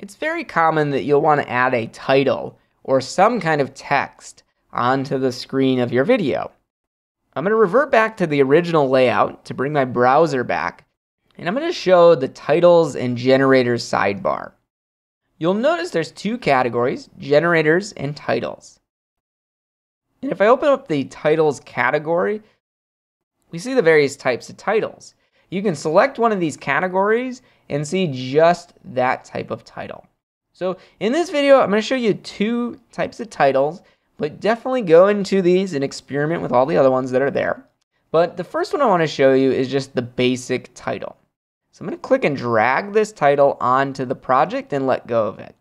it's very common that you'll want to add a title or some kind of text onto the screen of your video. I'm going to revert back to the original layout to bring my browser back, and I'm going to show the titles and generators sidebar. You'll notice there's two categories, generators and titles. And if I open up the titles category, we see the various types of titles. You can select one of these categories and see just that type of title. So in this video, I'm going to show you two types of titles but definitely go into these and experiment with all the other ones that are there. But the first one I want to show you is just the basic title. So I'm going to click and drag this title onto the project and let go of it.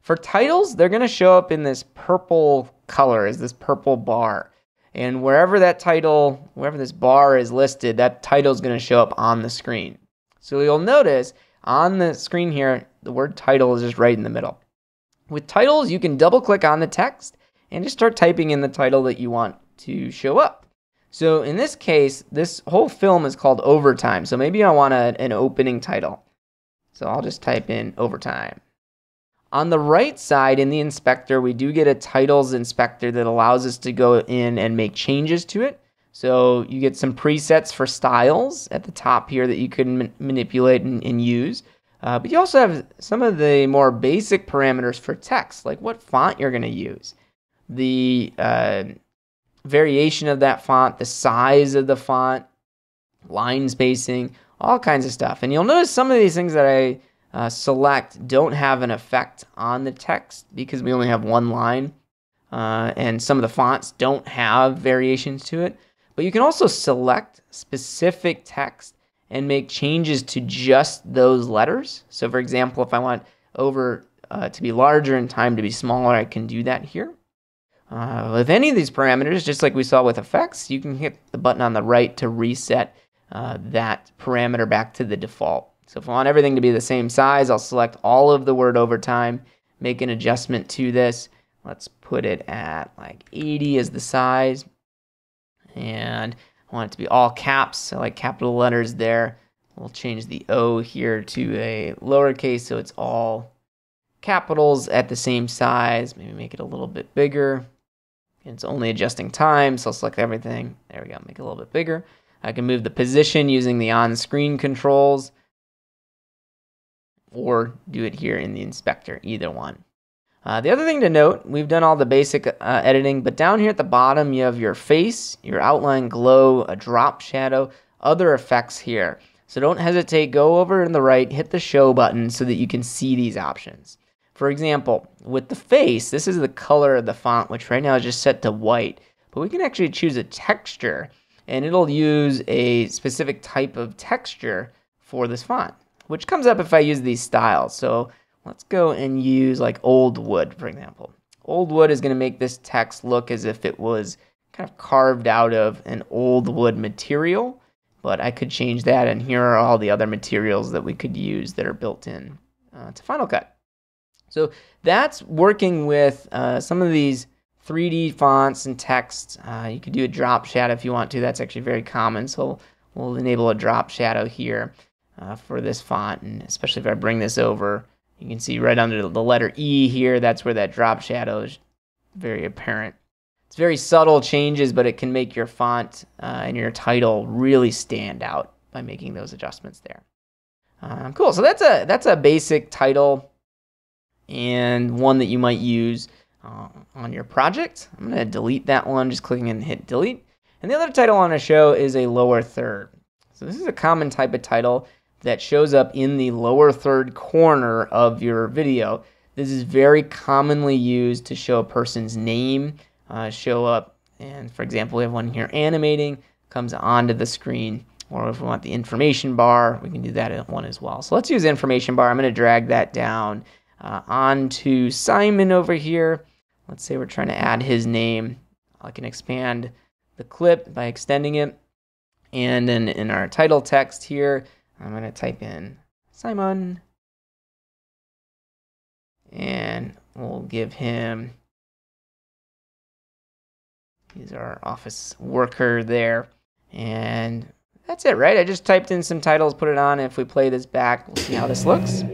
For titles, they're going to show up in this purple color, as this purple bar. And wherever that title, wherever this bar is listed, that title is going to show up on the screen. So you'll notice on the screen here, the word title is just right in the middle. With titles, you can double click on the text and just start typing in the title that you want to show up. So in this case, this whole film is called Overtime. So maybe I want a, an opening title. So I'll just type in Overtime. On the right side in the inspector, we do get a titles inspector that allows us to go in and make changes to it. So you get some presets for styles at the top here that you can manipulate and, and use. Uh, but you also have some of the more basic parameters for text, like what font you're going to use the uh, variation of that font, the size of the font, line spacing, all kinds of stuff. And you'll notice some of these things that I uh, select don't have an effect on the text because we only have one line. Uh, and some of the fonts don't have variations to it. But you can also select specific text and make changes to just those letters. So, for example, if I want over uh, to be larger and time to be smaller, I can do that here. Uh, with any of these parameters, just like we saw with effects, you can hit the button on the right to reset uh, that parameter back to the default. So if I want everything to be the same size, I'll select all of the word over time, make an adjustment to this. Let's put it at like 80 as the size. And I want it to be all caps, so like capital letters there. We'll change the O here to a lowercase so it's all capitals at the same size. Maybe make it a little bit bigger. It's only adjusting time, so I'll select everything. There we go, make it a little bit bigger. I can move the position using the on-screen controls or do it here in the inspector, either one. Uh, the other thing to note, we've done all the basic uh, editing, but down here at the bottom you have your face, your outline glow, a drop shadow, other effects here. So don't hesitate, go over in the right, hit the show button so that you can see these options. For example, with the face, this is the color of the font, which right now is just set to white. But we can actually choose a texture, and it'll use a specific type of texture for this font, which comes up if I use these styles. So let's go and use like old wood, for example. Old wood is going to make this text look as if it was kind of carved out of an old wood material, but I could change that, and here are all the other materials that we could use that are built in uh, to Final Cut. So that's working with uh, some of these 3D fonts and text. Uh, you could do a drop shadow if you want to. That's actually very common. So we'll enable a drop shadow here uh, for this font. And especially if I bring this over, you can see right under the letter E here, that's where that drop shadow is very apparent. It's very subtle changes, but it can make your font uh, and your title really stand out by making those adjustments there. Um, cool. So that's a that's a basic title and one that you might use uh, on your project. I'm to delete that one, just clicking and hit delete. And the other title on a show is a lower third. So this is a common type of title that shows up in the lower third corner of your video. This is very commonly used to show a person's name, uh, show up, and for example, we have one here animating, comes onto the screen. Or if we want the information bar, we can do that one as well. So let's use information bar. I'm going to drag that down uh, on to Simon over here. Let's say we're trying to add his name. I can expand the clip by extending it. And then in our title text here, I'm going to type in Simon. And we'll give him, he's our office worker there. And that's it, right? I just typed in some titles, put it on. If we play this back, we'll see how this looks.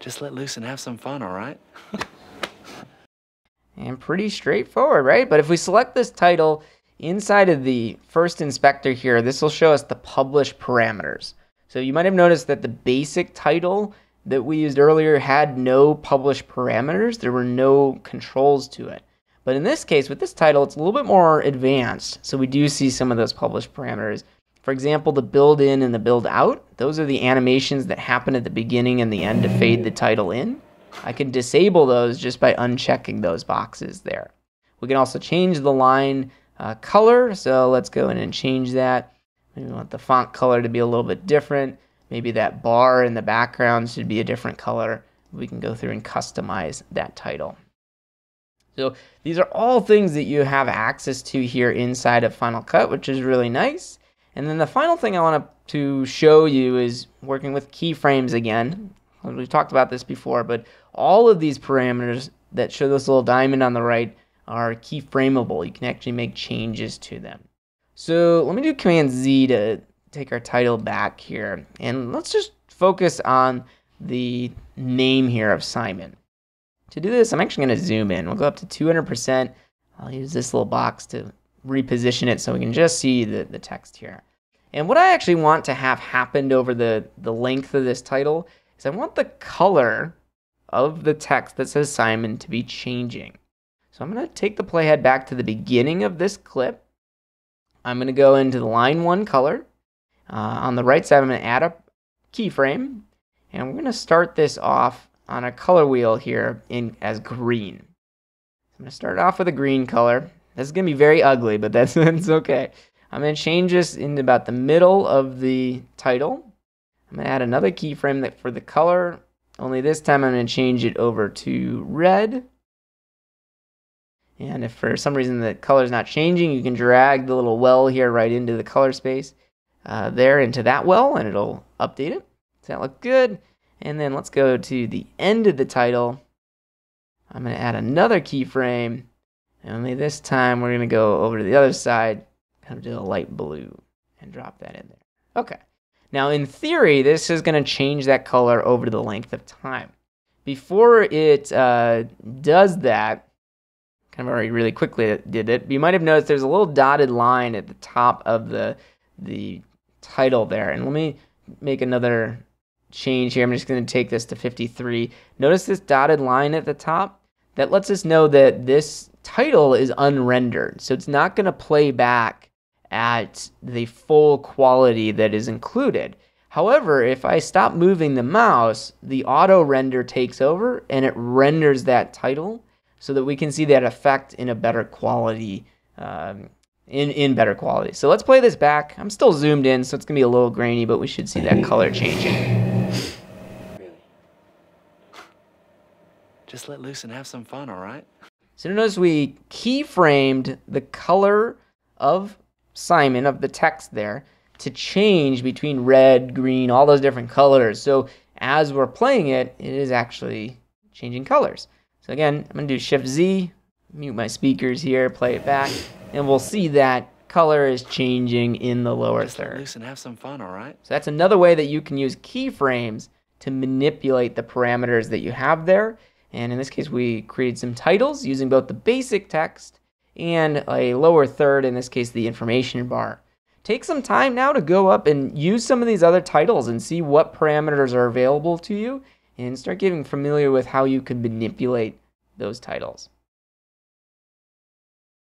Just let loose and have some fun, all right? and pretty straightforward, right? But if we select this title inside of the first inspector here, this will show us the publish parameters. So you might have noticed that the basic title that we used earlier had no publish parameters. There were no controls to it. But in this case, with this title, it's a little bit more advanced. So we do see some of those published parameters. For example, the build in and the build out, those are the animations that happen at the beginning and the end to fade the title in. I can disable those just by unchecking those boxes there. We can also change the line uh, color. So let's go in and change that. We want the font color to be a little bit different. Maybe that bar in the background should be a different color. We can go through and customize that title. So these are all things that you have access to here inside of Final Cut, which is really nice. And then the final thing I want to show you is working with keyframes again. We've talked about this before, but all of these parameters that show this little diamond on the right are keyframeable. You can actually make changes to them. So let me do Command Z to take our title back here. And let's just focus on the name here of Simon. To do this, I'm actually going to zoom in. We'll go up to 200%. I'll use this little box to reposition it so we can just see the, the text here. And what I actually want to have happened over the, the length of this title is I want the color of the text that says Simon to be changing. So I'm going to take the playhead back to the beginning of this clip. I'm going to go into the line one color. Uh, on the right side, I'm going to add a keyframe. And we're going to start this off on a color wheel here in as green. I'm going to start off with a green color. This is going to be very ugly, but that's, that's okay. I'm going to change this into about the middle of the title. I'm going to add another keyframe that for the color, only this time I'm going to change it over to red. And if for some reason the color is not changing, you can drag the little well here right into the color space uh, there into that well and it'll update it. Does that look good? And then let's go to the end of the title. I'm going to add another keyframe. Only this time we're going to go over to the other side, kind of do a light blue, and drop that in there. Okay. Now, in theory, this is going to change that color over the length of time. Before it uh, does that, kind of already really quickly did it, you might have noticed there's a little dotted line at the top of the, the title there. And let me make another change here. I'm just going to take this to 53. Notice this dotted line at the top? That lets us know that this title is unrendered. So it's not going to play back at the full quality that is included. However, if I stop moving the mouse, the auto render takes over and it renders that title so that we can see that effect in a better quality um, in, in better quality. So let's play this back. I'm still zoomed in, so it's going to be a little grainy, but we should see that color changing. Just let loose and have some fun, all right? So notice we keyframed the color of Simon, of the text there, to change between red, green, all those different colors. So as we're playing it, it is actually changing colors. So again, I'm to do Shift Z, mute my speakers here, play it back, and we'll see that color is changing in the lower Just third. Loose and have some fun, all right? So that's another way that you can use keyframes to manipulate the parameters that you have there and in this case, we created some titles using both the basic text and a lower third, in this case, the information bar. Take some time now to go up and use some of these other titles and see what parameters are available to you and start getting familiar with how you can manipulate those titles.